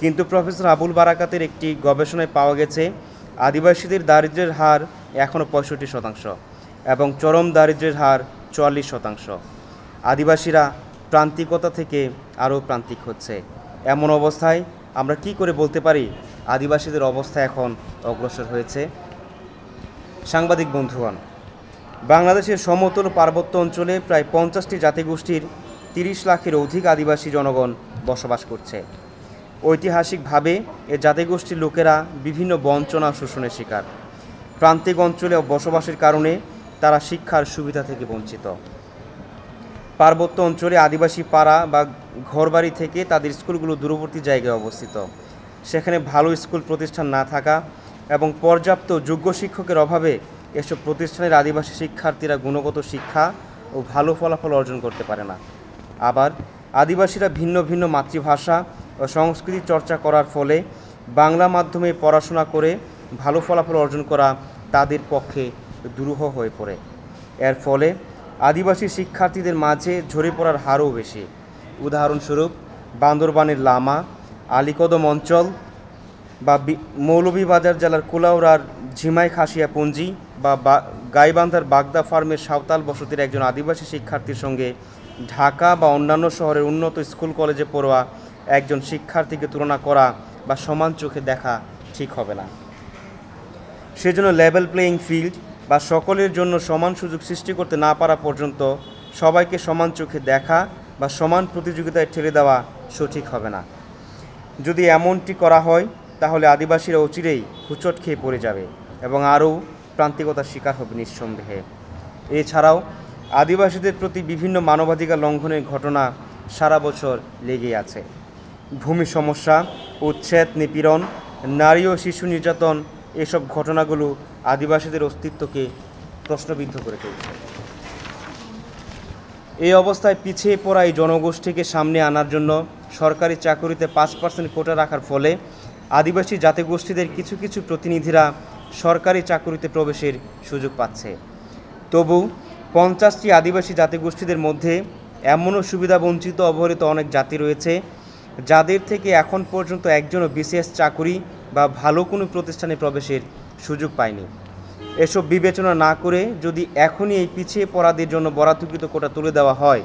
কিন্তু প্রফেসর আবুল বারাকাতের একটি গবেষণায় পাওয়া গেছে, আদিবাসীদের দারিদ্র্যের হার এখনও পঁয়ষট্টি শতাংশ এবং চরম দারিদ্র্যের হার চুয়াল্লিশ শতাংশ। আদিবাসীরা প্রান্তিকতা থেকে আরও প্রান্তিক হচ্ছে। এমন অবস্থায় আমরা কি করে বলতে পারি আদিবাসীদের অবস্থা এখন অগ্রসর হয়েছে? সাংবাদিক বন্ধুগণ, বাংলাদেশের সমতল পার্বত্য অঞ্চলে প্রায় পঞ্চাশটি জাতিগোষ্ঠীর তিরিশ লাখের অধিক আদিবাসী জনগণ বসবাস করছে। ঐতিহাসিকভাবে এ জাতিগোষ্ঠীর লোকেরা বিভিন্ন বঞ্চনা শোষণের শিকার। প্রান্তিক অঞ্চলে বসবাসের কারণে তারা শিক্ষার সুবিধা থেকে বঞ্চিত। পার্বত্য অঞ্চলে আদিবাসী পাড়া বা ঘরবাড়ি থেকে তাদের স্কুলগুলো দূরবর্তী জায়গায় অবস্থিত। সেখানে ভালো স্কুল প্রতিষ্ঠান না থাকা এবং পর্যাপ্ত যোগ্য শিক্ষকের অভাবে এসব প্রতিষ্ঠানের আদিবাসী শিক্ষার্থীরা গুণগত শিক্ষা ও ভালো ফলাফল অর্জন করতে পারে না। আবার আদিবাসীরা ভিন্ন ভিন্ন মাতৃভাষা সংস্কৃতি চর্চা করার ফলে বাংলা মাধ্যমে পড়াশোনা করে ভালো ফলাফল অর্জন করা তাদের পক্ষে দুরূহ হয়ে পড়ে। এর ফলে আদিবাসী শিক্ষার্থীদের মাঝে ঝরে পড়ার হারও বেশি। উদাহরণস্বরূপ, বান্দরবানের লামা, আলিকদম অঞ্চল বা মৌলভীবাজার জেলার কুলাউড়ার ঝিমাই খাসিয়া পুঞ্জি বা- গাইবান্ধার বাগদা ফার্মের সাঁওতাল বসতির একজন আদিবাসী শিক্ষার্থীর সঙ্গে ঢাকা বা অন্যান্য শহরের উন্নত স্কুল কলেজে পড়ুয়া একজন শিক্ষার্থীকে তুলনা করা বা সমান চোখে দেখা ঠিক হবে না। সেজন্য লেভেল প্লেয়িং ফিল্ড বা সকলের জন্য সমান সুযোগ সৃষ্টি করতে না পারা পর্যন্ত সবাইকে সমান চোখে দেখা বা সমান প্রতিযোগিতায় ঠেলে দেওয়া সঠিক হবে না। যদি এমনটি করা হয়, তাহলে আদিবাসীরা অচিরেই হুচট খেয়ে পড়ে যাবে এবং আরও প্রান্তিকতার শিকার হবে নিঃসন্দেহে। এছাড়াও, আদিবাসীদের প্রতি বিভিন্ন মানবাধিকার লঙ্ঘনের ঘটনা সারা বছর লেগেই আছে। ভূমি সমস্যা, উচ্ছেদ, নিপীড়ন, নারী ও শিশু নির্যাতন, এসব ঘটনাগুলো আদিবাসীদের অস্তিত্বকে প্রশ্নবিদ্ধ করে তুলছে। এই অবস্থায় পিছিয়ে পড়া এই জনগোষ্ঠীকে সামনে আনার জন্য সরকারি চাকুরিতে পাঁচ পার্সেন্ট কোটা রাখার ফলে আদিবাসী জাতিগোষ্ঠীদের কিছু কিছু প্রতিনিধিরা সরকারি চাকুরিতে প্রবেশের সুযোগ পাচ্ছে। তবু পঞ্চাশটি আদিবাসী জাতিগোষ্ঠীদের মধ্যে এমনও সুবিধা বঞ্চিত অবহেলিত অনেক জাতি রয়েছে যাদের থেকে এখন পর্যন্ত একজনও বিশেষ চাকুরি বা ভালো কোনো প্রতিষ্ঠানে প্রবেশের সুযোগ পায়নি। এসব বিবেচনা না করে যদি এখনই এই পিছিয়ে পড়াদের জন্য বরাদ্দকৃত কোটা তুলে দেওয়া হয়,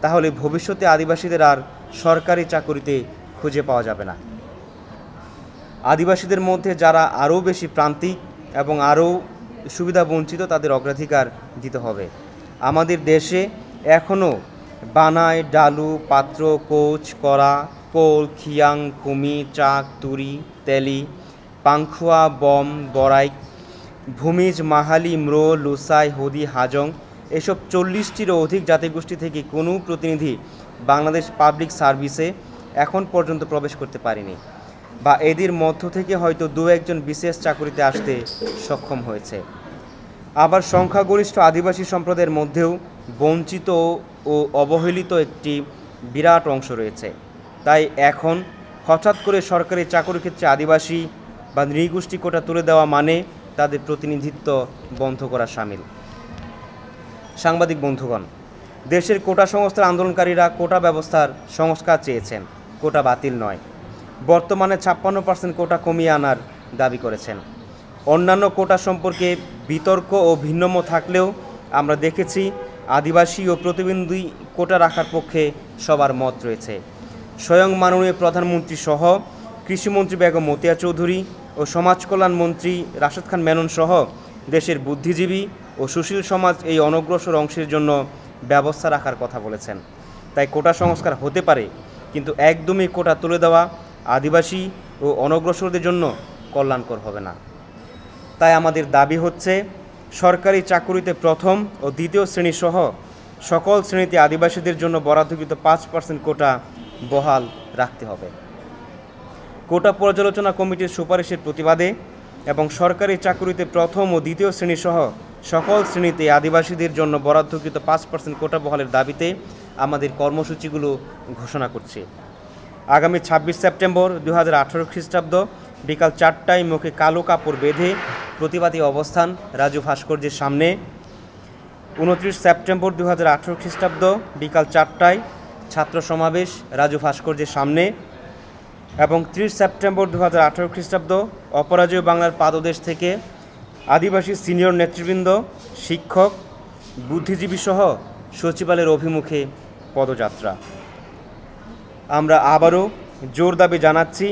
তাহলে ভবিষ্যতে আদিবাসীদের আর সরকারি চাকুরিতে খুঁজে পাওয়া যাবে না। আদিবাসীদের মধ্যে যারা আরও বেশি প্রান্তিক এবং আরও সুবিধা বঞ্চিত, তাদের অগ্রাধিকার দিতে হবে। আমাদের দেশে এখনও বানায়, ডালু, পাত্র, কোচ করা কোল, খিয়াং, কুমি, চাক, তুরি, তেলি, পাংখুয়া, বম বরাইক ভূমিজ, মাহালি, ম্রো, লুসাই, হদি, হাজং, এসব চল্লিশটিরও অধিক জাতিগোষ্ঠী থেকে কোনো প্রতিনিধি বাংলাদেশ পাবলিক সার্ভিসে এখন পর্যন্ত প্রবেশ করতে পারেনি বা এদের মধ্য থেকে হয়তো দু একজন বিশেষ চাকরিতে আসতে সক্ষম হয়েছে। আবার সংখ্যাগরিষ্ঠ আদিবাসী সম্প্রদায়ের মধ্যেও বঞ্চিত ও অবহেলিত একটি বিরাট অংশ রয়েছে। তাই এখন হঠাৎ করে সরকারি চাকরির ক্ষেত্রে আদিবাসী বা নৃগোষ্ঠী কোটা তুলে দেওয়া মানে তাদের প্রতিনিধিত্ব বন্ধ করা সামিল। সাংবাদিক বন্ধুগণ, দেশের কোটা সংস্থার আন্দোলনকারীরা কোটা ব্যবস্থার সংস্কার চেয়েছেন, কোটা বাতিল নয়। বর্তমানে ছাপ্পান্ন পার্সেন্ট কোটা কমিয়ে আনার দাবি করেছেন। অন্যান্য কোটা সম্পর্কে বিতর্ক ও ভিন্নমত থাকলেও আমরা দেখেছি, আদিবাসী ও প্রতিবন্ধী কোটা রাখার পক্ষে সবার মত রয়েছে। স্বয়ং মাননীয় প্রধানমন্ত্রী সহ কৃষিমন্ত্রী বেগম মতিয়া চৌধুরী ও সমাজ কল্যাণ মন্ত্রী রাশেদ খান মেনন সহ দেশের বুদ্ধিজীবী ও সুশীল সমাজ এই অনগ্রসর অংশের জন্য ব্যবস্থা রাখার কথা বলেছেন। তাই কোটা সংস্কার হতে পারে, কিন্তু একদমই কোটা তুলে দেওয়া আদিবাসী ও অনগ্রসরদের জন্য কল্যাণকর হবে না। তাই আমাদের দাবি হচ্ছে, সরকারি চাকুরিতে প্রথম ও দ্বিতীয় শ্রেণি সহ সকল শ্রেণীতে আদিবাসীদের জন্য বরাদ্দকৃত পাঁচ পার্সেন্ট কোটা বহাল রাখতে হবে। কোটা পর্যালোচনা কমিটির সুপারিশের প্রতিবাদে এবং সরকারি চাকুরিতে প্রথম ও দ্বিতীয় শ্রেণি সহ সকল শ্রেণীতে আদিবাসীদের জন্য বরাদ্দকৃত পাঁচ পার্সেন্ট কোটা বহালের দাবিতে আমাদের কর্মসূচিগুলো ঘোষণা করছে। আগামী ছাব্বিশ সেপ্টেম্বর দু হাজার আঠারো খ্রিস্টাব্দ বিকাল চারটায় মুখে কালো কাপড় বেঁধে প্রতিবাদী অবস্থান রাজু ভাস্কর্যের সামনে। উনত্রিশ সেপ্টেম্বর দু হাজার আঠারো খ্রিস্টাব্দ বিকাল চারটায় ছাত্র সমাবেশ, রাজু ভাস্কর্যের সামনে, এবং ত্রিশ সেপ্টেম্বর দু হাজার আঠারো খ্রিস্টাব্দ, অপরাজয় বাংলার পাদদেশ থেকে আদিবাসী সিনিয়র নেতৃবৃন্দ, শিক্ষক বুদ্ধিজীবী সহ সচিবালয়ের অভিমুখে পদযাত্রা। আমরা আবারও জোর দাবি জানাচ্ছি,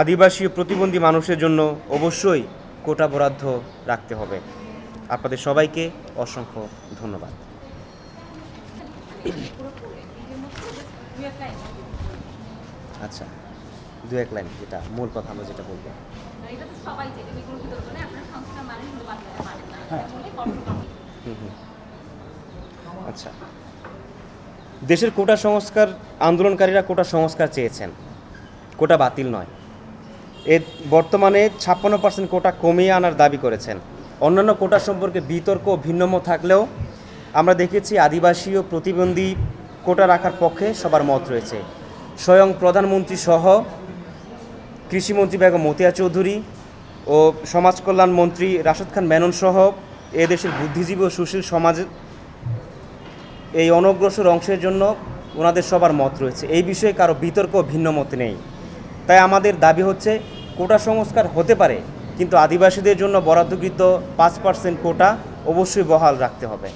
আদিবাসী প্রতিবন্ধী মানুষের জন্য অবশ্যই কোটা বরাদ্দ রাখতে হবে। আপনাদের সবাইকে অসংখ্য ধন্যবাদ। আচ্ছা দু এক লাইন, যেটা মূল কথা আমরা যেটা বলব। হ্যাঁ। আচ্ছা। দেশের কোটা সংস্কার, আন্দোলনকারীরা কোটা সংস্কার চেয়েছেন। কোটা বাতিল নয়। এ বর্তমানে ছাপ্পান্ন পার্সেন্ট কোটা কমিয়ে আনার দাবি করেছেন। অন্যান্য কোটা সম্পর্কে বিতর্ক ভিন্নমত থাকলেও আমরা দেখেছি আদিবাসী ও প্রতিবন্ধী কোটা রাখার পক্ষে সবার মত রয়েছে। স্বয়ং প্রধানমন্ত্রী সহ কৃষিমন্ত্রী বেগম মতিয়া চৌধুরী ও সমাজ কল্যাণ মন্ত্রী রাশেদ খান মেনন সহ এদেশের বুদ্ধিজীবী ও সুশীল সমাজ এই অনগ্রসর অংশের জন্য ওনাদের সবার মত রয়েছে। এই বিষয়ে কারও বিতর্ক ভিন্ন মত নেই। তাই আমাদের দাবি হচ্ছে, কোটা সংস্কার হতে পারে, কিন্তু আদিবাসীদের জন্য বরাদ্দকৃত পাঁচ পার্সেন্ট কোটা অবশ্যই বহাল রাখতে হবে।